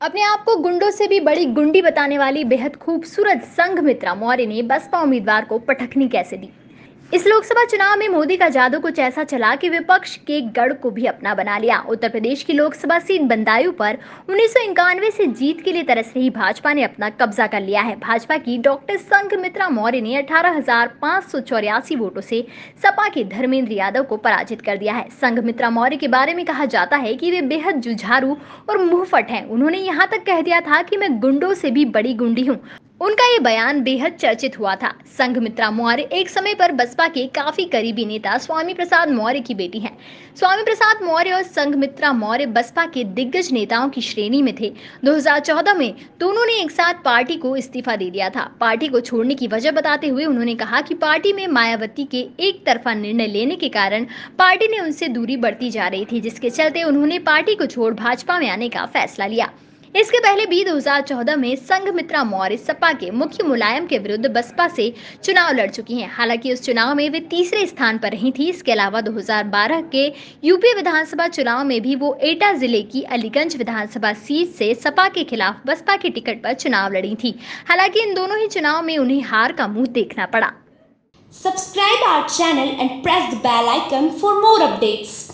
अपने आप को गुंडों से भी बड़ी गुंडी बताने वाली बेहद खूबसूरत संघमित्रा मौर्य ने बसपा उम्मीदवार को पटखनी कैसे दी? इस लोकसभा चुनाव में मोदी का जादू कुछ ऐसा चला कि विपक्ष के गढ़ को भी अपना बना लिया। उत्तर प्रदेश की लोकसभा सीट बंदायू पर उन्नीस से जीत के लिए तरस रही भाजपा ने अपना कब्जा कर लिया है। भाजपा की डॉक्टर संघमित्रा मौर्य ने अठारह वोटों से सपा के धर्मेंद्र यादव को पराजित कर दिया है। संघमित्रा मौर्य के बारे में कहा जाता है कि वे बेहद जुझारू और मुंहफट हैं। उन्होंने यहाँ तक कह दिया था कि मैं गुंडों से भी बड़ी गुंडी हूँ। उनका ये बयान बेहद चर्चित हुआ था। संघमित्रा मौर्य एक समय पर बसपा के काफ़ी करीबी नेता स्वामी प्रसाद मौर्य की बेटी हैं। स्वामी प्रसाद मौर्य और संघमित्रा मौर्य बसपा के दिग्गज नेताओं की श्रेणी में थे। 2014 में दोनों ने एक साथ पार्टी को इस्तीफा दे दिया था। पार्टी को छोड़ने की वजह बताते हुए उन्होंने कहा की पार्टी में मायावती के एक तरफा निर्णय लेने के कारण पार्टी ने उनसे दूरी बढ़ती जा रही थी, जिसके चलते उन्होंने पार्टी को छोड़ भाजपा में आने का फैसला लिया। इसके पहले भी 2014 में संघमित्रा मौर्य सपा के मुख्य मुलायम के विरुद्ध बसपा से चुनाव लड़ चुकी हैं। हालाँकि उस चुनाव में वे तीसरे स्थान पर रही थी। इसके अलावा 2012 के यूपी विधानसभा चुनाव में भी वो एटा ज़िले की अलीगंज विधानसभा सीट से सपा के खिलाफ बसपा के टिकट पर चुनाव लड़ी थी। हालाँकि इन दोनों ही चुनाव में उन्हें हार का मुँह देखना पड़ा। Subscribe our channel and press the bell icon for more updates.